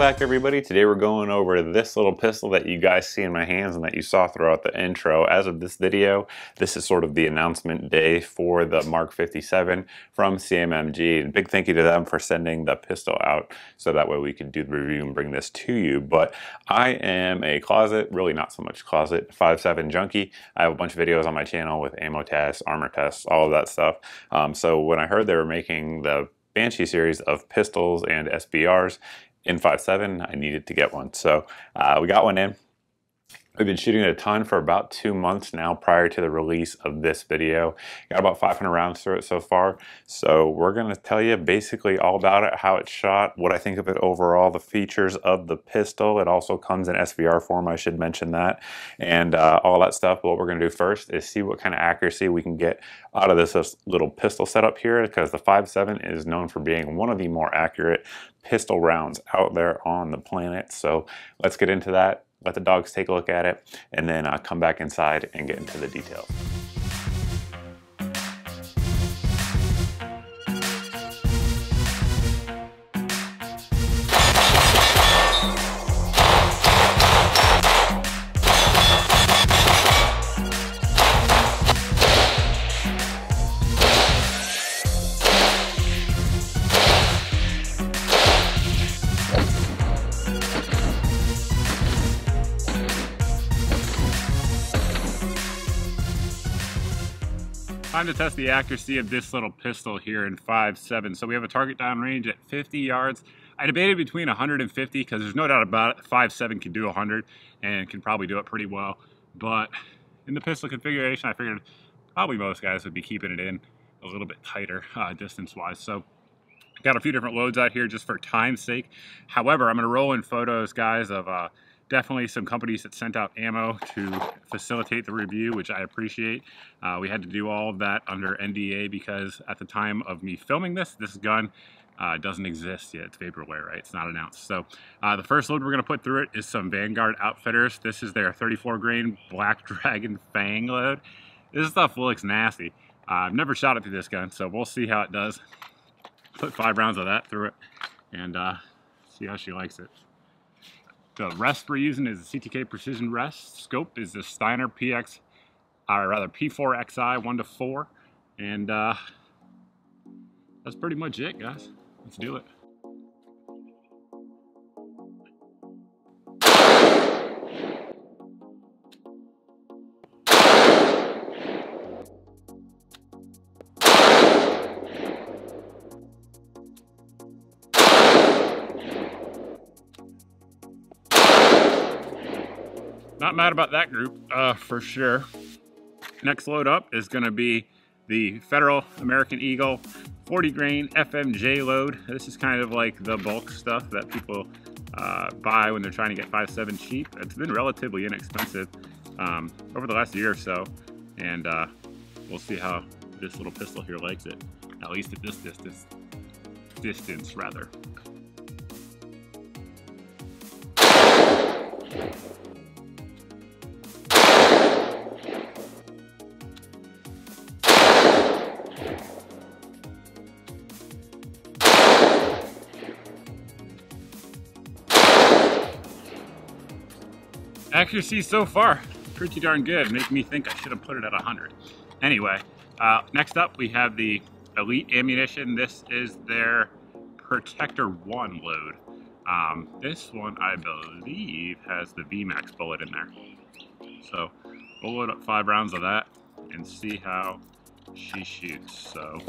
Back everybody. Today we're going over this little pistol that you guys see in my hands and that you saw throughout the intro. As of this video, this is sort of the announcement day for the Mark 57 from CMMG. And big thank you to them for sending the pistol out so that way we could do the review and bring this to you. But I am a closet, really not so much closet, 5.7 junkie. I have a bunch of videos on my channel with ammo tests, armor tests, all of that stuff. Um, so when I heard they were making the Banshee series of pistols and SBRs in 5.7, I needed to get one. So uh, we got one in. We've been shooting it a ton for about two months now prior to the release of this video. Got about 500 rounds through it so far. So we're gonna tell you basically all about it, how it's shot, what I think of it overall, the features of the pistol. It also comes in SBR form, I should mention that, and uh, all that stuff. What we're gonna do first is see what kind of accuracy we can get out of this little pistol setup here because the 5.7 is known for being one of the more accurate pistol rounds out there on the planet. So let's get into that let the dogs take a look at it, and then uh, come back inside and get into the details. Time to test the accuracy of this little pistol here in 5.7. So we have a target down range at 50 yards. I debated between 150 because there's no doubt about it, 5.7 can do 100 and can probably do it pretty well. But in the pistol configuration, I figured probably most guys would be keeping it in a little bit tighter uh, distance-wise. So got a few different loads out here just for time's sake. However, I'm going to roll in photos, guys, of uh, definitely some companies that sent out ammo to facilitate the review, which I appreciate. Uh, we had to do all of that under NDA because at the time of me filming this, this gun uh, doesn't exist yet. It's vaporware, right? It's not announced. So uh, the first load we're going to put through it is some Vanguard Outfitters. This is their 34 grain Black Dragon Fang load. This stuff looks nasty. Uh, I've never shot it through this gun, so we'll see how it does. Put five rounds of that through it and uh, see how she likes it. The rest we're using is the CTK Precision Rest. Scope is the Steiner PX, or rather P4XI 1 to 4. And uh, that's pretty much it, guys. Let's do it. Mad about that group, uh, for sure. Next load up is gonna be the Federal American Eagle 40 grain FMJ load. This is kind of like the bulk stuff that people uh, buy when they're trying to get 5.7 cheap. It's been relatively inexpensive um, over the last year or so, and uh, we'll see how this little pistol here likes it, at least at this distance, distance rather. Accuracy so far, pretty darn good. Make me think I should have put it at 100. Anyway, uh, next up we have the Elite Ammunition. This is their Protector 1 load. Um, this one, I believe, has the VMAX bullet in there. So we'll load up five rounds of that and see how she shoots. So,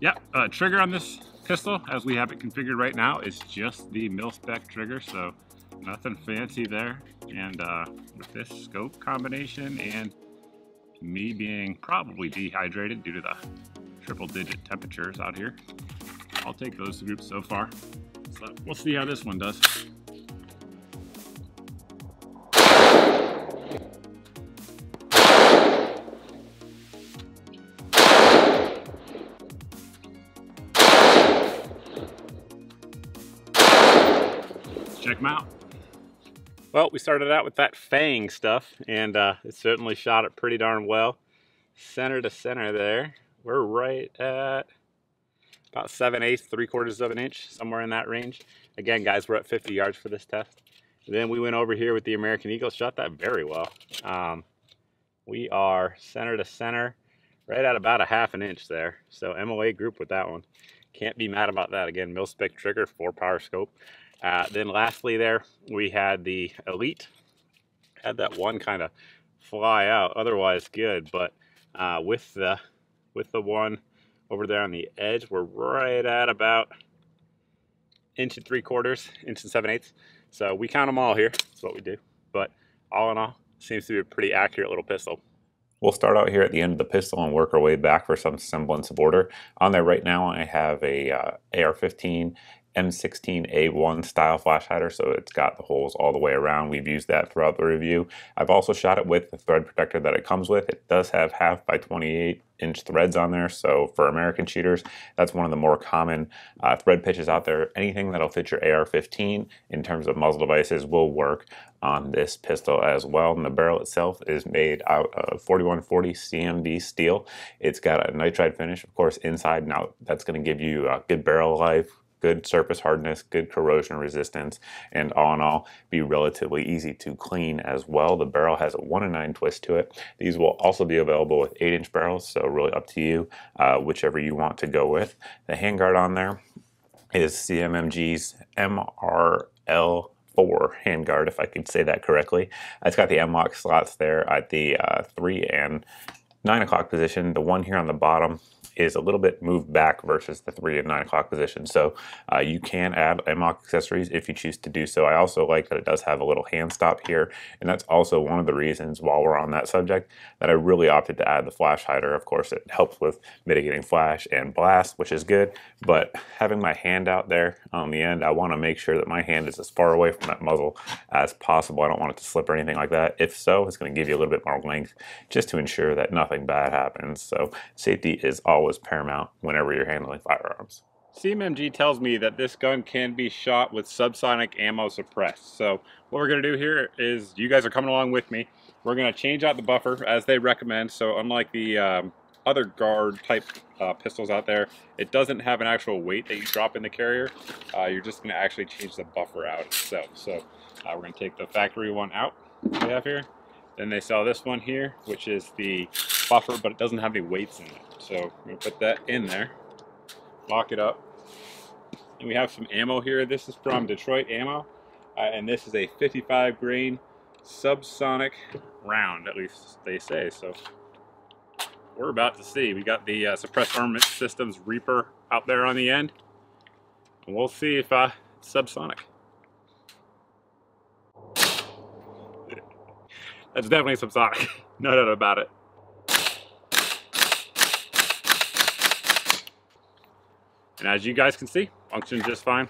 yeah, uh, trigger on this pistol, as we have it configured right now, is just the mil-spec trigger. So nothing fancy there. And uh, with this scope combination and me being probably dehydrated due to the triple digit temperatures out here, I'll take those groups so far. So we'll see how this one does. check them out. Well, we started out with that Fang stuff, and uh, it certainly shot it pretty darn well. Center to center there. We're right at about 7 eighths, 3 quarters of an inch, somewhere in that range. Again, guys, we're at 50 yards for this test. then we went over here with the American Eagle, shot that very well. Um, we are center to center, right at about a half an inch there. So MOA group with that one. Can't be mad about that. Again, mil-spec trigger, four power scope. Uh, then lastly there, we had the Elite. Had that one kind of fly out, otherwise good. But uh, with the with the one over there on the edge, we're right at about inch and three quarters, inch and seven eighths. So we count them all here. That's what we do. But all in all, seems to be a pretty accurate little pistol. We'll start out here at the end of the pistol and work our way back for some semblance of order. On there right now I have a uh, AR-15 M16A1 style flash hider, so it's got the holes all the way around. We've used that throughout the review. I've also shot it with the thread protector that it comes with. It does have half by 28 inch threads on there, so for American shooters, that's one of the more common uh, thread pitches out there. Anything that'll fit your AR-15 in terms of muzzle devices will work on this pistol as well. And the barrel itself is made out of 4140 CMD steel. It's got a nitride finish, of course, inside. Now that's going to give you a good barrel life, good surface hardness, good corrosion resistance, and all in all, be relatively easy to clean as well. The barrel has a 1 in 9 twist to it. These will also be available with 8 inch barrels, so really up to you, uh, whichever you want to go with. The handguard on there is CMMG's MRL 4 handguard, if I could say that correctly. It's got the M-LOK slots there at the uh, 3 and 9 o'clock position. The one here on the bottom is a little bit moved back versus the 3 and 9 o'clock position. So uh, you can add M-LOK accessories if you choose to do so. I also like that it does have a little hand stop here, and that's also one of the reasons, while we're on that subject, that I really opted to add the flash hider. Of course, it helps with mitigating flash and blast, which is good, but having my hand out there on the end, I want to make sure that my hand is as far away from that muzzle as possible. I don't want it to slip or anything like that. If so, it's going to give you a little bit more length just to ensure that nothing bad happens. So safety is always always paramount whenever you're handling firearms. CMMG tells me that this gun can be shot with subsonic ammo suppressed. So what we're going to do here is, you guys are coming along with me, we're going to change out the buffer as they recommend. So unlike the um, other guard type uh, pistols out there, it doesn't have an actual weight that you drop in the carrier. Uh, you're just going to actually change the buffer out itself. So uh, we're going to take the factory one out we have here. Then they sell this one here, which is the buffer, but it doesn't have any weights in it. So I'm to put that in there, lock it up. And we have some ammo here. This is from Detroit Ammo, uh, and this is a 55 grain subsonic round, at least they say. So we're about to see. We got the uh, Suppressed Armament Systems Reaper out there on the end. And we'll see if uh, subsonic. That's definitely subsonic. no doubt about it. And as you guys can see, functions just fine.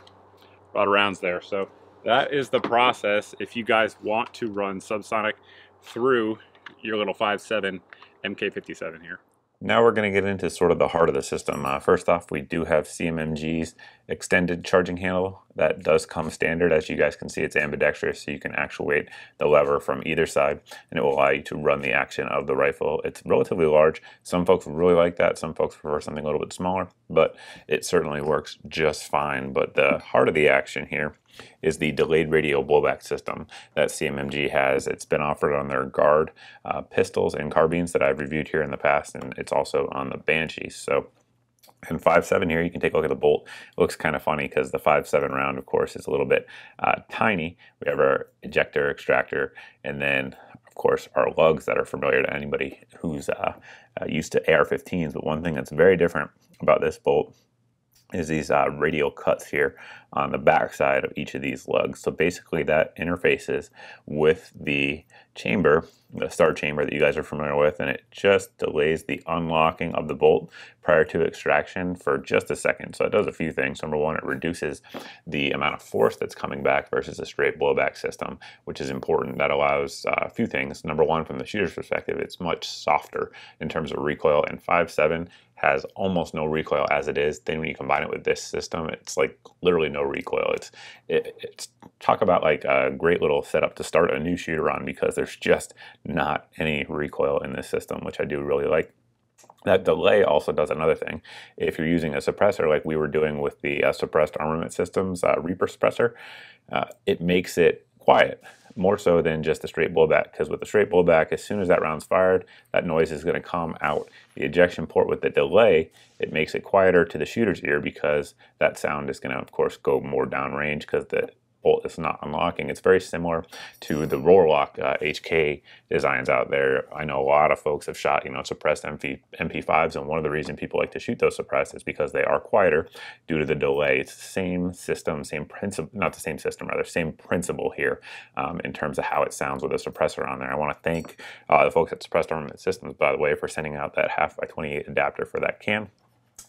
A lot of rounds there. So that is the process if you guys want to run subsonic through your little 5.7 MK57 here. Now we're going to get into sort of the heart of the system. Uh, first off, we do have CMMG's extended charging handle that does come standard. As you guys can see, it's ambidextrous, so you can actuate the lever from either side, and it will allow you to run the action of the rifle. It's relatively large. Some folks really like that. Some folks prefer something a little bit smaller, but it certainly works just fine. But the heart of the action here is the delayed radial blowback system that CMMG has. It's been offered on their Guard uh, pistols and carbines that I've reviewed here in the past, and it's also on the Banshee. So in 5.7 here, you can take a look at the bolt. It looks kind of funny because the 5.7 round, of course, is a little bit uh, tiny. We have our ejector, extractor, and then, of course, our lugs that are familiar to anybody who's uh, uh, used to AR-15s. But one thing that's very different about this bolt is these uh, radial cuts here on the back side of each of these lugs. So basically that interfaces with the chamber, the star chamber that you guys are familiar with, and it just delays the unlocking of the bolt prior to extraction for just a second. So it does a few things. Number one, it reduces the amount of force that's coming back versus a straight blowback system, which is important. That allows uh, a few things. Number one, from the shooter's perspective, it's much softer in terms of recoil, and 5.7 has almost no recoil as it is. Then when you combine it with this system, it's like literally no recoil. It's it, it's talk about like a great little setup to start a new shooter on because there's just not any recoil in this system, which I do really like. That delay also does another thing. If you're using a suppressor like we were doing with the uh, suppressed armament systems uh, Reaper suppressor, uh, it makes it quiet more so than just a straight blowback because with a straight blowback as soon as that round's fired that noise is going to come out. The ejection port with the delay it makes it quieter to the shooter's ear because that sound is going to of course go more downrange because the bolt is not unlocking. It's very similar to the roller-lock uh, HK designs out there. I know a lot of folks have shot, you know, suppressed MP, MP5s, and one of the reasons people like to shoot those suppressed is because they are quieter due to the delay. It's the same system, same principle, not the same system, rather, same principle here um, in terms of how it sounds with a suppressor on there. I want to thank uh, the folks at Suppressed Armament Systems, by the way, for sending out that half by 28 adapter for that cam.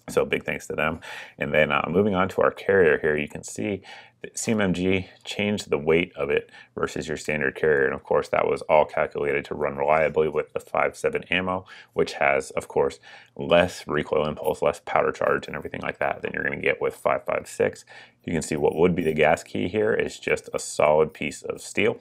So big thanks to them. And then uh, moving on to our carrier here, you can see that CMMG changed the weight of it versus your standard carrier. And of course, that was all calculated to run reliably with the 5.7 ammo, which has, of course, less recoil impulse, less powder charge, and everything like that than you're going to get with 5.56. You can see what would be the gas key here is just a solid piece of steel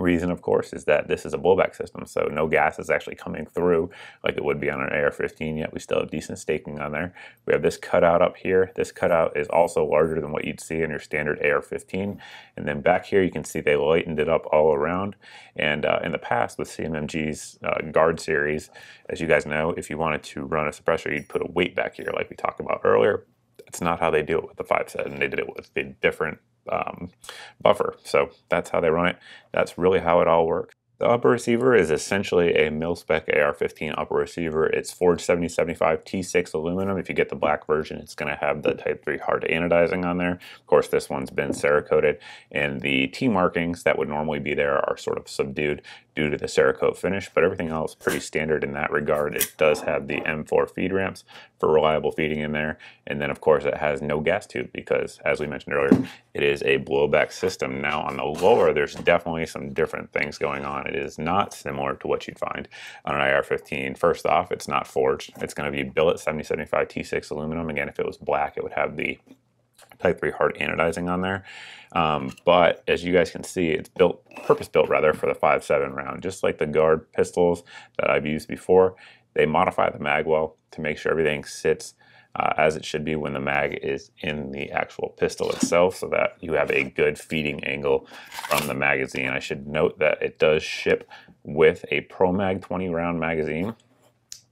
reason, of course, is that this is a blowback system, so no gas is actually coming through like it would be on an AR-15, yet we still have decent staking on there. We have this cutout up here. This cutout is also larger than what you'd see in your standard AR-15. And then back here, you can see they lightened it up all around. And uh, in the past, with CMMG's uh, Guard series, as you guys know, if you wanted to run a suppressor, you'd put a weight back here like we talked about earlier. That's not how they do it with the 5.7. They did it with a different um, buffer. So that's how they run it. That's really how it all works. The upper receiver is essentially a mil-spec AR-15 upper receiver. It's forged 7075 T6 aluminum. If you get the black version, it's going to have the Type 3 hard anodizing on there. Of course, this one's been Cerakoted, and the T markings that would normally be there are sort of subdued due to the Cerakote finish, but everything else pretty standard in that regard. It does have the M4 feed ramps for reliable feeding in there, and then of course it has no gas tube because, as we mentioned earlier, it is a blowback system. Now on the lower, there's definitely some different things going on. It is not similar to what you'd find on an AR-15. First off, it's not forged. It's going to be billet 7075 T6 aluminum. Again, if it was black, it would have the Type 3 hard anodizing on there. Um, but as you guys can see, it's built, purpose-built rather, for the 5.7 round. Just like the guard pistols that I've used before, they modify the mag well to make sure everything sits uh, as it should be when the mag is in the actual pistol itself so that you have a good feeding angle from the magazine. I should note that it does ship with a Pro Mag 20 round magazine.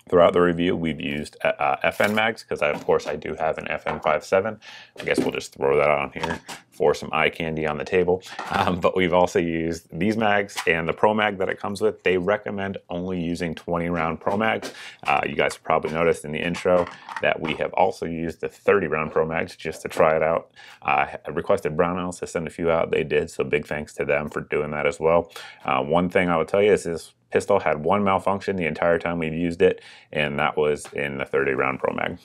Throughout the review, we've used uh, FN mags because, of course, I do have an FN57. I guess we'll just throw that on here for some eye candy on the table. Um, but we've also used these mags and the Pro Mag that it comes with. They recommend only using 20 round Pro Mags. Uh, you guys probably noticed in the intro that we have also used the 30 round Pro Mags just to try it out. Uh, I requested Brownells to send a few out. They did, so big thanks to them for doing that as well. Uh, one thing I will tell you is this pistol had one malfunction the entire time we've used it, and that was in the 30 round Pro Mag.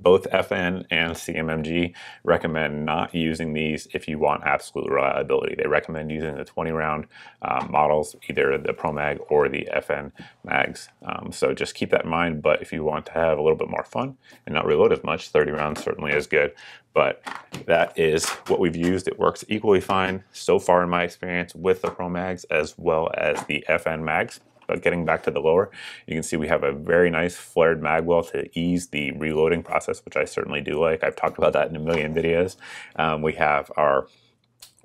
Both FN and CMMG recommend not using these if you want absolute reliability. They recommend using the 20 round uh, models, either the Pro Mag or the FN mags. Um, so just keep that in mind. But if you want to have a little bit more fun and not reload as much, 30 rounds certainly is good. But that is what we've used. It works equally fine so far in my experience with the Pro Mags as well as the FN mags. But getting back to the lower, you can see we have a very nice flared magwell to ease the reloading process, which I certainly do like. I've talked about that in a million videos. Um, we have our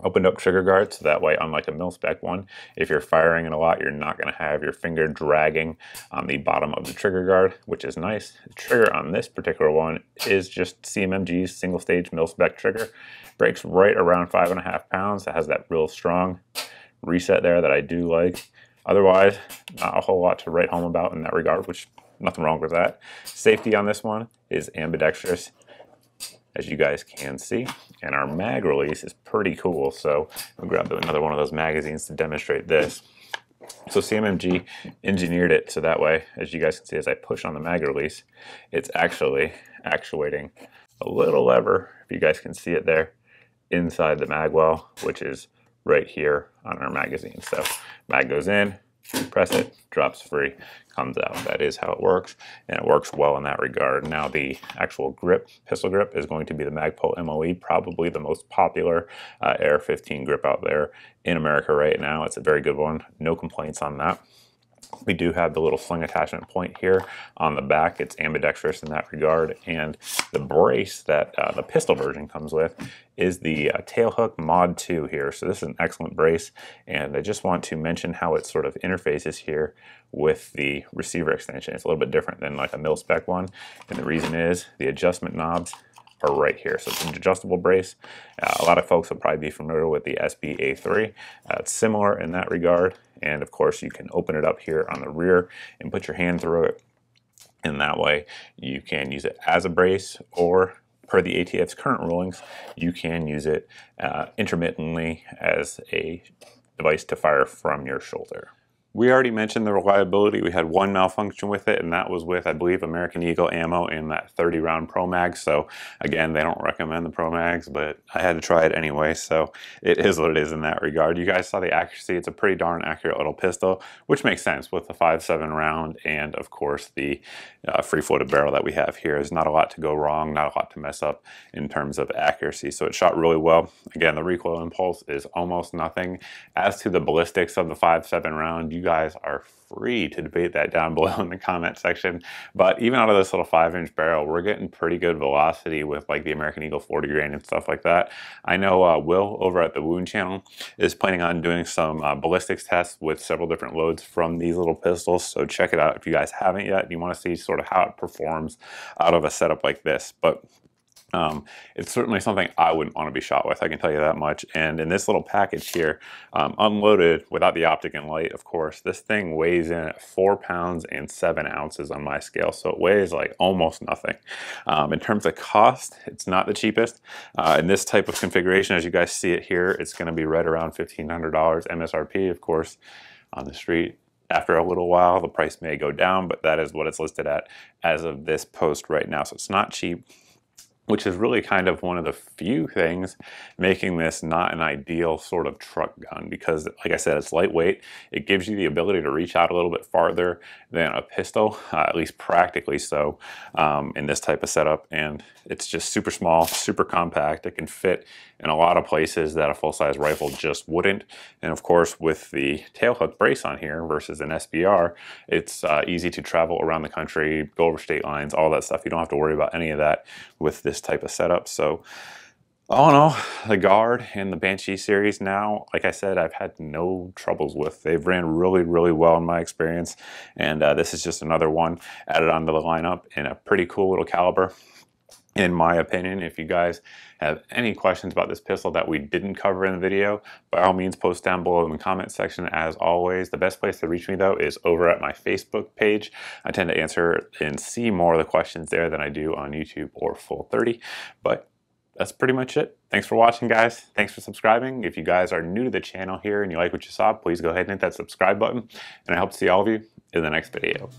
opened up trigger guard so that way unlike a mil spec one if you're firing it a lot you're not going to have your finger dragging on the bottom of the trigger guard which is nice the trigger on this particular one is just CMMG's single stage mil spec trigger breaks right around five and a half pounds it has that real strong reset there that I do like Otherwise, not a whole lot to write home about in that regard, which nothing wrong with that. Safety on this one is ambidextrous, as you guys can see. And our mag release is pretty cool, so I'll grab another one of those magazines to demonstrate this. So CMMG engineered it so that way, as you guys can see, as I push on the mag release, it's actually actuating a little lever, if you guys can see it there, inside the mag well, which is right here on our magazine. So mag goes in, press it, drops free, comes out. That is how it works, and it works well in that regard. Now the actual grip, pistol grip, is going to be the Magpul MOE, probably the most popular uh, AR-15 grip out there in America right now. It's a very good one. No complaints on that. We do have the little sling attachment point here on the back. It's ambidextrous in that regard. And the brace that uh, the pistol version comes with is the uh, Tailhook Mod 2 here. So this is an excellent brace. And I just want to mention how it sort of interfaces here with the receiver extension. It's a little bit different than like a mil-spec one. And the reason is the adjustment knobs are right here. So it's an adjustable brace. Uh, a lot of folks will probably be familiar with the SBA3. Uh, it's similar in that regard. And of course, you can open it up here on the rear and put your hand through it. And that way you can use it as a brace or per the ATF's current rulings, you can use it uh, intermittently as a device to fire from your shoulder. We already mentioned the reliability. We had one malfunction with it, and that was with, I believe, American Eagle ammo in that 30 round Pro Mag. So, again, they don't recommend the Pro Mags, but I had to try it anyway. So, it is what it is in that regard. You guys saw the accuracy. It's a pretty darn accurate little pistol, which makes sense with the 5.7 round and, of course, the uh, free floated barrel that we have here. There's not a lot to go wrong, not a lot to mess up in terms of accuracy. So, it shot really well. Again, the recoil impulse is almost nothing. As to the ballistics of the 5.7 round, you guys are free to debate that down below in the comment section. But even out of this little five inch barrel, we're getting pretty good velocity with like the American Eagle 40 grain and stuff like that. I know uh, Will over at the Wound channel is planning on doing some uh, ballistics tests with several different loads from these little pistols. So check it out if you guys haven't yet. You want to see sort of how it performs out of a setup like this. But um, it's certainly something I wouldn't want to be shot with, I can tell you that much. And in this little package here, um, unloaded without the optic and light, of course, this thing weighs in at four pounds and seven ounces on my scale. So it weighs like almost nothing. Um, in terms of cost, it's not the cheapest. Uh, in this type of configuration, as you guys see it here, it's going to be right around $1,500 MSRP, of course, on the street after a little while the price may go down but that is what it's listed at as of this post right now so it's not cheap which is really kind of one of the few things making this not an ideal sort of truck gun because like I said it's lightweight. It gives you the ability to reach out a little bit farther than a pistol uh, at least practically so um, in this type of setup. And it's just super small super compact. It can fit in a lot of places that a full-size rifle just wouldn't. And of course with the tailhook brace on here versus an SBR it's uh, easy to travel around the country go over state lines all that stuff. You don't have to worry about any of that with this type of setup. So all in all, the Guard and the Banshee series now, like I said, I've had no troubles with. They've ran really, really well in my experience. And uh, this is just another one added onto the lineup in a pretty cool little caliber. In my opinion, if you guys have any questions about this pistol that we didn't cover in the video, by all means post down below in the comment section as always. The best place to reach me though is over at my Facebook page. I tend to answer and see more of the questions there than I do on YouTube or Full 30. But that's pretty much it. Thanks for watching, guys. Thanks for subscribing. If you guys are new to the channel here and you like what you saw, please go ahead and hit that subscribe button. And I hope to see all of you in the next video.